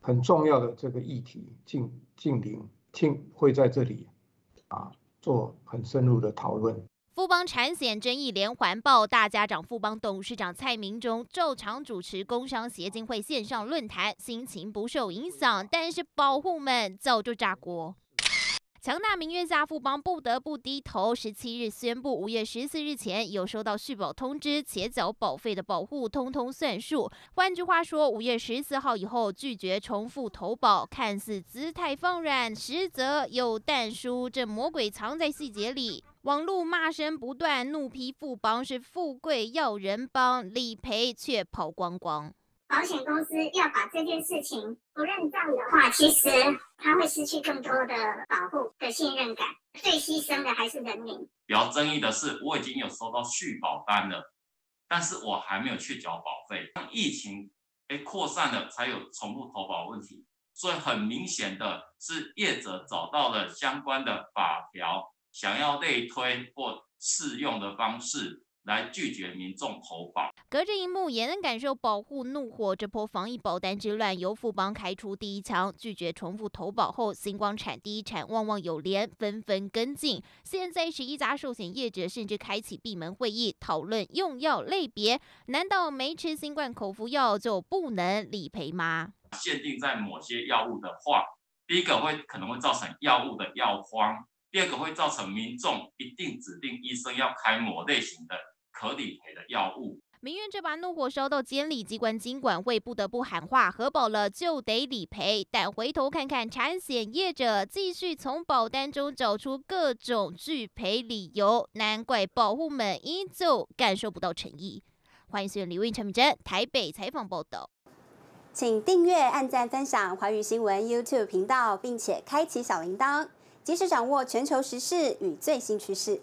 很重要的这个议题，近近邻近会在这里啊做很深入的讨论。富邦产险争议连环爆，大家长富邦董事长蔡明忠照常主持工商协进会线上论坛，心情不受影响，但是保护们早就炸锅。强大民怨下，富邦不得不低头。十七日宣布，五月十四日前有收到续保通知且缴保费的保护，通通算数。换句话说，五月十四号以后拒绝重复投保，看似姿态放软，实则有淡书。这魔鬼藏在细节里。网络骂声不断，怒批富邦是富贵要人帮，理赔却跑光光。保险公司要把这件事情不认账的话，其实他会失去更多的保护的信任感。最牺牲的还是人民。比较争议的是，我已经有收到续保单了，但是我还没有去缴保费。疫情哎扩散了，才有重复投保问题。所以很明显的是，业者找到了相关的法条，想要类推或适用的方式。来拒绝民众投保，隔着荧幕也能感受保护怒火。这波防疫保单之乱，由富邦开出第一枪，拒绝重复投保后，星光产、第一产、旺旺有联纷纷跟进。现在十一家寿险业者甚至开启闭门会议，讨论用药类别。难道没吃新冠口服药就不能理赔吗？限定在某些药物的话，第一个会可能会造成药物的药荒。第二个会造成民众一定指定医生要开某类型的可理赔的药物。民怨这把怒火烧到监理机关，经管会不得不喊话：核保了就得理赔。但回头看看产险业者，继续从保单中找出各种拒赔理由，难怪保护们依旧感受不到诚意。欢迎收看李文陈敏珍台北采访报道，请订阅、按赞、分享华语新闻 YouTube 频道，并且开启小铃铛。及时掌握全球时事与最新趋势。